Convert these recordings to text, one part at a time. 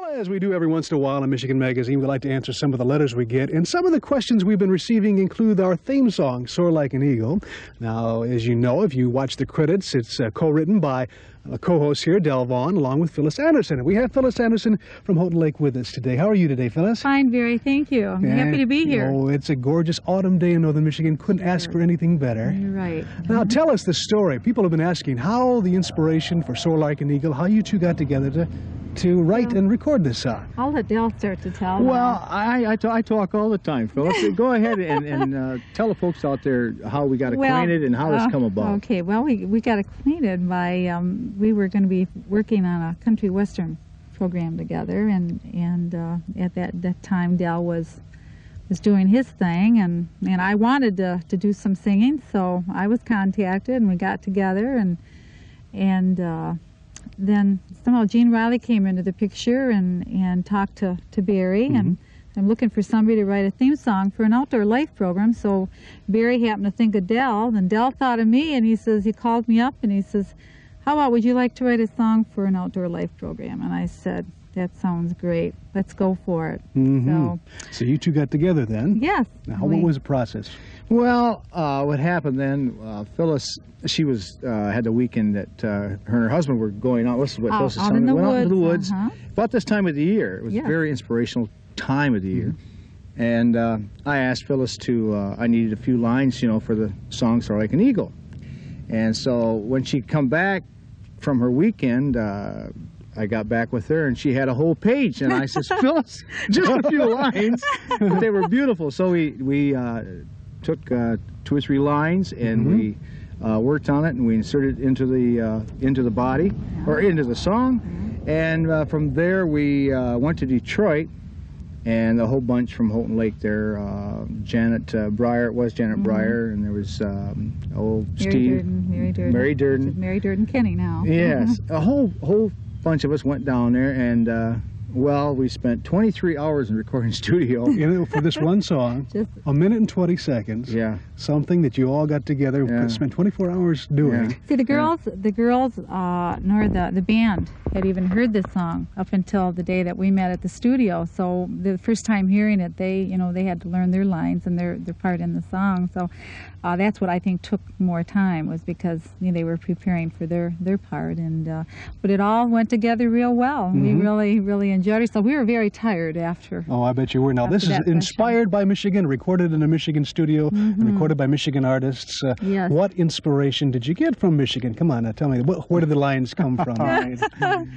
Well, as we do every once in a while in Michigan Magazine, we like to answer some of the letters we get. And some of the questions we've been receiving include our theme song, Soar Like an Eagle. Now, as you know, if you watch the credits, it's uh, co-written by a co-host here, Dell Vaughan, along with Phyllis Anderson. And we have Phyllis Anderson from Houghton Lake with us today. How are you today, Phyllis? Fine, very. Thank you. I'm And, happy to be here. Oh, it's a gorgeous autumn day in northern Michigan. Couldn't ask for anything better. You're right. Now, tell us the story. People have been asking how the inspiration for Soar Like an Eagle, how you two got together to, to write and record this song. I'll let Dale start to tell. Well, I, I, I talk all the time, Phyllis. Go ahead and, and uh, tell the folks out there how we got Well, acquainted and how this uh, come about. Okay, well, we, we got acquainted by, um, we were going to be working on a country western program together, and, and uh, at that, that time, Dale was was doing his thing, and, and I wanted to, to do some singing, so I was contacted, and we got together, and and uh, then somehow Gene Riley came into the picture and, and talked to, to Barry and mm-hmm. I'm looking for somebody to write a theme song for an outdoor life program. So Barry happened to think of Dell and Dell thought of me and he says he called me up and he says, How about would you like to write a song for an outdoor life program? And I said, That sounds great. Let's go for it. Mhm. So So you two got together then. yes. Now, we- what was the process? Well, uh, what happened then? Uh, Phyllis, she was uh, had the weekend that uh, her and her husband were going out. This is what Out- Phyllis was out telling in me. the Went out into the woods, woods uh-huh. about this time of the year. It was Yeah. a very inspirational time of the year. And uh, I asked Phyllis to. Uh, I needed a few lines, you know, for the song "Soar Like an Eagle." And so when she come back from her weekend. I got back with her and she had a whole page and I says, Phyllis, just a few lines, but they were beautiful. So we, we uh, took uh, two or three lines and Mhm. we uh, worked on it and we inserted it into the uh, into the body or into the song and uh, from there we uh, went to Detroit and a whole bunch from Houghton Lake there uh, Janet uh, Bryer it was Janet Bryer and there was um, old Mary Steve Durden, Mary Durden. Mary Durden Mary Durden Kinney now. Yes, a whole whole bunch of us went down there, and uh, well, we spent 23 hours in the recording studio. You know, for this one song, Just a minute and 20 seconds, Yeah, something that you all got together, Yeah. spent 24 hours doing. Yeah. See, the girls, the girls, uh, nor the the band had even heard this song up until the day that we met at the studio. So the first time hearing it, they, you know, they had to learn their lines and their their part in the song. So uh, that's what I think took more time was because you know, they were preparing for their their part. And uh, but it all went together real well. We Mhm. really really enjoyed it. So we were very tired after. Oh, I bet you were. Now, this is that session. inspired by Michigan, recorded in a Michigan studio, and recorded by Michigan artists. Uh, Yes. What inspiration did you get from Michigan? Come on, now tell me, wh- where did the lines come from?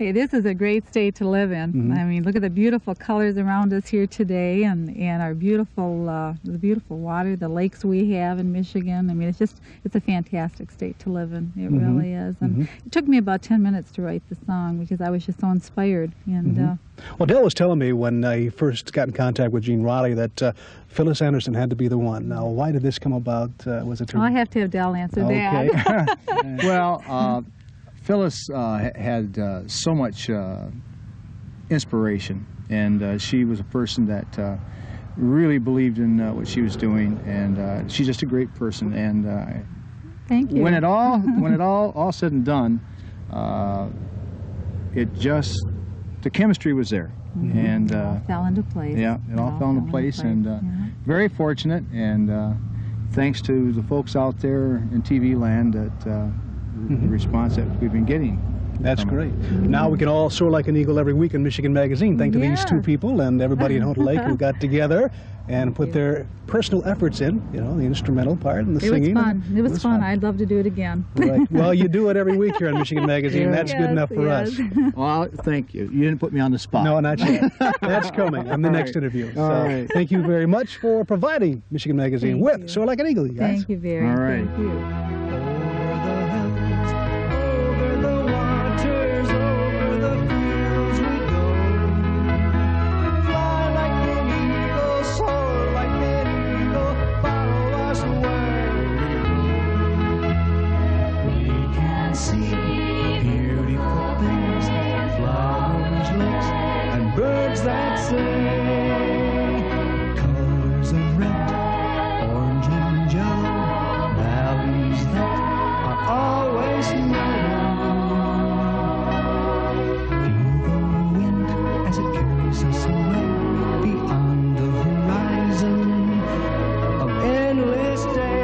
Hey, this is a great state to live in. Mhm. I mean, look at the beautiful colors around us here today, and and our beautiful uh, the beautiful water, the lakes we have in Michigan. I mean, it's just it's a fantastic state to live in. It Mhm. really is. And Mhm. it took me about ten minutes to write the song because I was just so inspired. And Mhm. uh, well, Dell was telling me when uh, he first got in contact with Gene Riley that uh, Phyllis Anderson had to be the one. Now, why did this come about? Uh, was it? well, I have to have Dell answer that. Well, uh, Phyllis uh, had uh, so much uh, inspiration, and uh, she was a person that uh, really believed in uh, what she was doing, and uh, she's just a great person. And uh, Thank you. when it all when it all all said and done, uh, it just the chemistry was there, and. Uh, fell into place. Yeah, it all fell into place, and uh, yeah. very fortunate. And uh, thanks to the folks out there in TV land that uh, the response that we've been getting. That's great. Now we can all soar like an eagle every week in Michigan Magazine, thanks to these two people and everybody in Houghton Lake who got together and Thank put you. their personal efforts in, you know, the instrumental part and the It was singing. fun. It was, fun. I'd love to do it again. Right. Well, you do it every week here on Michigan Magazine. Yeah. That's good enough for yes. us. Well, thank you. You didn't put me on the spot. No, not yet. That's coming on the All next right. interview. All so right. thank you very much for providing Michigan Magazine Thank with you. Soar Like an Eagle, you guys. Thank you very All much. right. Thank you. birds that sing. Colors of red, orange, and yellow, valleys that are always mellow. Feel the wind as it carries us away beyond the horizon of endless days.